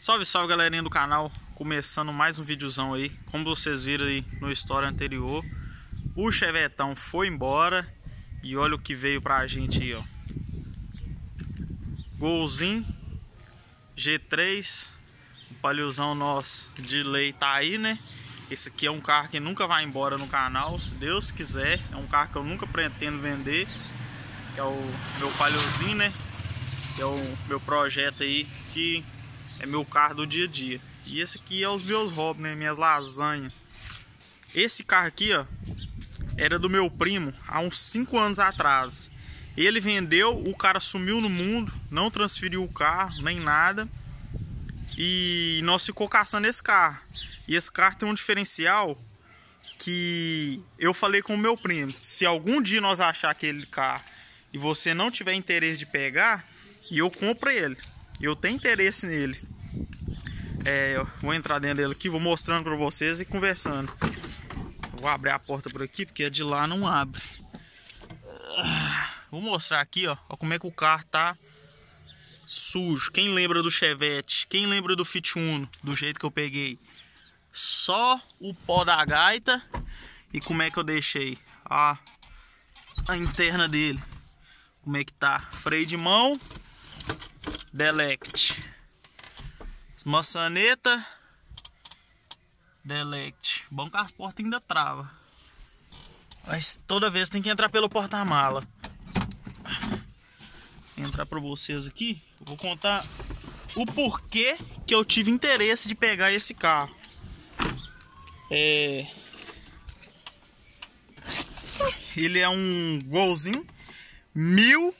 Salve, salve galerinha do canal, começando mais um videozão aí. Como vocês viram aí no história anterior O Chevetão foi embora E olha o que veio pra gente aí, ó. Golzinho G3 O palhozão nosso de lei tá aí, né? Esse aqui é um carro que nunca vai embora no canal Se Deus quiser, é um carro que eu nunca pretendo vender Que é o meu palhozinho, né? Que é o meu projeto aí que é meu carro do dia a dia. E esse aqui é os meus hobbies, né? Minhas lasanhas. Esse carro aqui, ó, era do meu primo há uns 5 anos atrás. Ele vendeu, o cara sumiu no mundo, não transferiu o carro, nem nada. E nós ficou caçando esse carro. E esse carro tem um diferencial que eu falei com o meu primo. Se algum dia nós achar aquele carro e você não tiver interesse de pegar, eu compro ele. Eu tenho interesse nele. É, vou entrar dentro dele aqui, vou mostrando para vocês e conversando. Vou abrir a porta por aqui porque de lá não abre. Vou mostrar aqui, ó, ó como é que o carro tá sujo. Quem lembra do Chevette? Quem lembra do Fit Uno? Do jeito que eu peguei? Só o pó da gaita e como é que eu deixei a, a interna dele. Como é que tá? Freio de mão, Delect. Maçaneta. Delect. Bom que as portas ainda trava. Mas toda vez tem que entrar pelo porta-mala. Entrar para vocês aqui. Eu vou contar o porquê que eu tive interesse de pegar esse carro. É... Ele é um golzinho mil,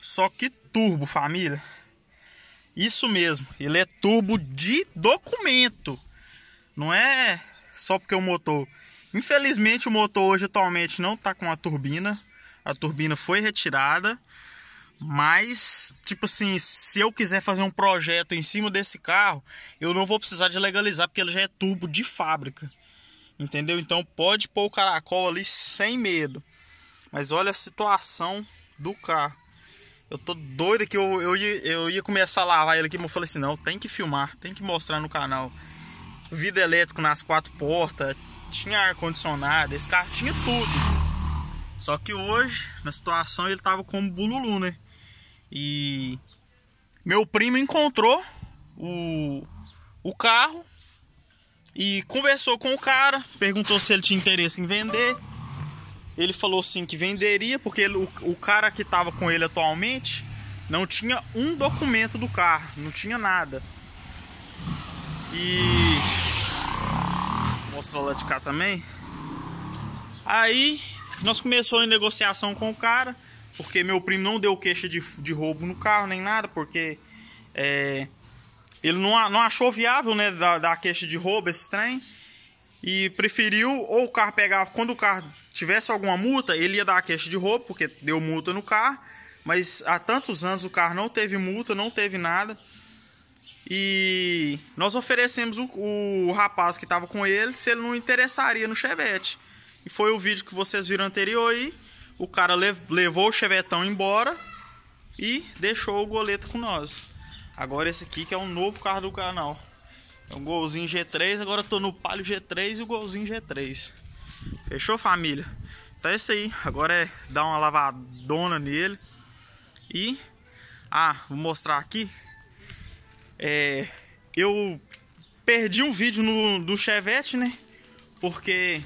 só que turbo, família. Isso mesmo, ele é turbo de documento. Não é só porque o motor. Infelizmente o motor hoje atualmente não está com a turbina. A turbina foi retirada. Mas, tipo assim, se eu quiser fazer um projeto em cima desse carro, eu não vou precisar de legalizar, porque ele já é turbo de fábrica. Entendeu? Então pode pôr o caracol ali sem medo. Mas olha a situação do carro. Eu tô doido que eu, eu, ia, eu ia começar a lavar ele aqui, mas eu falei assim, não, tem que filmar, tem que mostrar no canal. Vidro elétrico nas quatro portas, tinha ar-condicionado, esse carro tinha tudo. Só que hoje, na situação, ele tava como bululu, né? E meu primo encontrou o, o carro e conversou com o cara, perguntou se ele tinha interesse em vender. Ele falou sim que venderia, porque ele, o, o cara que estava com ele atualmente não tinha um documento do carro, não tinha nada. E vou mostrar lá de cá também. Aí nós começamos a negociação com o cara, porque meu primo não deu queixa de, de roubo no carro nem nada, porque é, ele não, não achou viável né, dar, dar queixa de roubo esse trem e preferiu ou o carro pegar quando o carro tivesse alguma multa, ele ia dar a queixa de roubo, porque deu multa no carro, mas há tantos anos o carro não teve multa, não teve nada. E nós oferecemos o, o rapaz que estava com ele se ele não interessaria no Chevette. E foi o vídeo que vocês viram anterior aí. O cara levou o Chevetão embora e deixou o goleto com nós. Agora esse aqui que é um novo carro do canal. É um golzinho G3, agora eu tô no Palio G3 e o golzinho G3. Fechou, família? Então é isso aí. Agora é dar uma lavadona nele. E... Ah, vou mostrar aqui. É... Eu perdi um vídeo no, do Chevette, né? Porque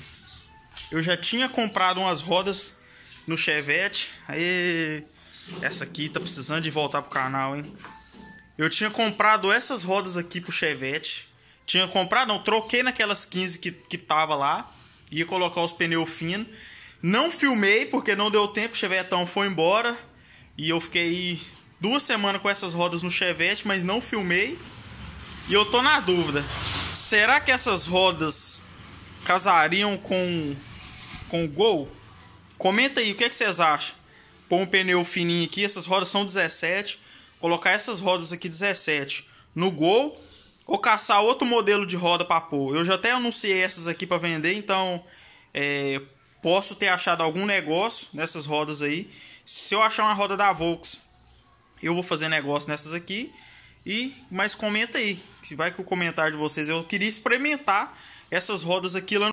eu já tinha comprado umas rodas no Chevette. Aí... Essa aqui tá precisando de voltar pro canal, hein? Eu tinha comprado essas rodas aqui pro Chevette. Tinha comprado, não, troquei naquelas 15 que, que tava lá. Ia colocar os pneus finos. Não filmei porque não deu tempo, o Chevetão foi embora. E eu fiquei duas semanas com essas rodas no Chevette, mas não filmei. E eu tô na dúvida. Será que essas rodas casariam com com o Gol? Comenta aí, o que, é que vocês acham? Pôr um pneu fininho aqui, essas rodas são 17. Colocar essas rodas aqui 17 no Gol ou caçar outro modelo de roda para pôr. Eu já até anunciei essas aqui para vender, então é, posso ter achado algum negócio nessas rodas aí. Se eu achar uma roda da Volks, eu vou fazer negócio nessas aqui. E mas comenta aí, vai com o comentário de vocês. Eu queria experimentar essas rodas aqui lá